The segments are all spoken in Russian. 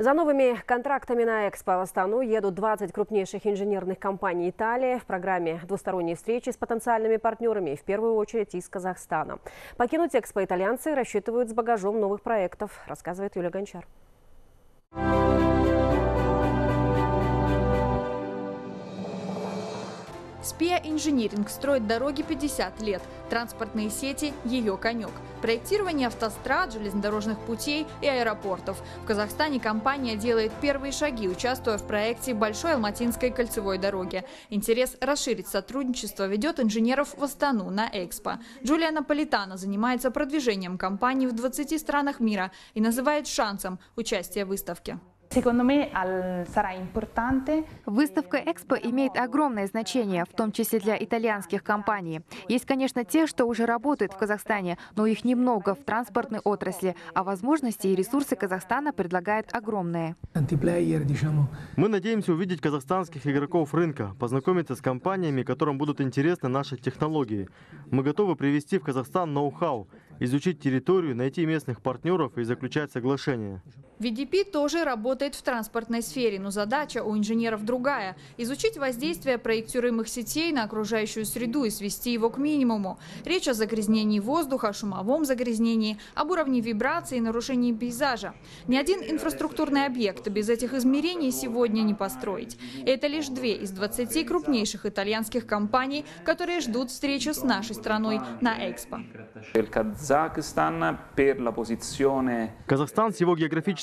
За новыми контрактами на Экспо в Астану едут 20 крупнейших инженерных компаний Италии в программе двусторонней встречи с потенциальными партнерами, в первую очередь из Казахстана. Покинуть Экспо итальянцы рассчитывают с багажом новых проектов, рассказывает Юлия Гончар. Спия Инжиниринг строит дороги 50 лет. Транспортные сети – ее конек. Проектирование автострад, железнодорожных путей и аэропортов. В Казахстане компания делает первые шаги, участвуя в проекте Большой Алматинской кольцевой дороги. Интерес расширить сотрудничество ведет инженеров в Астану на Экспо. Джулия Наполитана занимается продвижением компании в 20 странах мира и называет шансом участие в выставке. Выставка Экспо имеет огромное значение, в том числе для итальянских компаний. Есть, конечно, те, что уже работают в Казахстане, но их немного в транспортной отрасли, а возможности и ресурсы Казахстана предлагают огромные. Мы надеемся увидеть казахстанских игроков рынка, познакомиться с компаниями, которым будут интересны наши технологии. Мы готовы привести в Казахстан ноу-хау, изучить территорию, найти местных партнеров и заключать соглашения. VDP тоже работает в транспортной сфере, но задача у инженеров другая – изучить воздействие проектируемых сетей на окружающую среду и свести его к минимуму. Речь о загрязнении воздуха, шумовом загрязнении, об уровне вибрации и нарушении пейзажа. Ни один инфраструктурный объект без этих измерений сегодня не построить. Это лишь две из 20 крупнейших итальянских компаний, которые ждут встречу с нашей страной на Экспо. Казахстан с его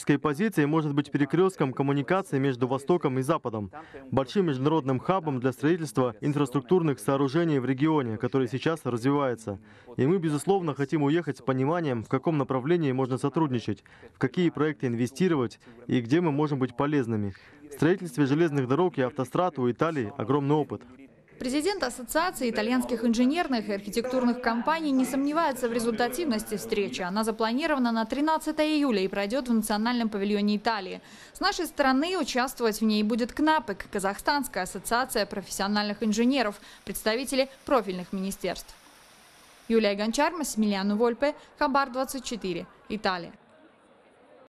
географической позицией может быть перекрестком коммуникации между Востоком и Западом, большим международным хабом для строительства инфраструктурных сооружений в регионе, который сейчас развивается. И мы, безусловно, хотим уехать с пониманием, в каком направлении можно сотрудничать, в какие проекты инвестировать и где мы можем быть полезными. В строительстве железных дорог и автострад у Италии огромный опыт. Президент Ассоциации итальянских инженерных и архитектурных компаний не сомневается в результативности встречи. Она запланирована на 13 июля и пройдет в Национальном павильоне Италии. С нашей стороны участвовать в ней будет КНАПЭК, Казахстанская ассоциация профессиональных инженеров, представители профильных министерств. Юлия Гончар, Массимилиану Вольпе, Хабар 24, Италия.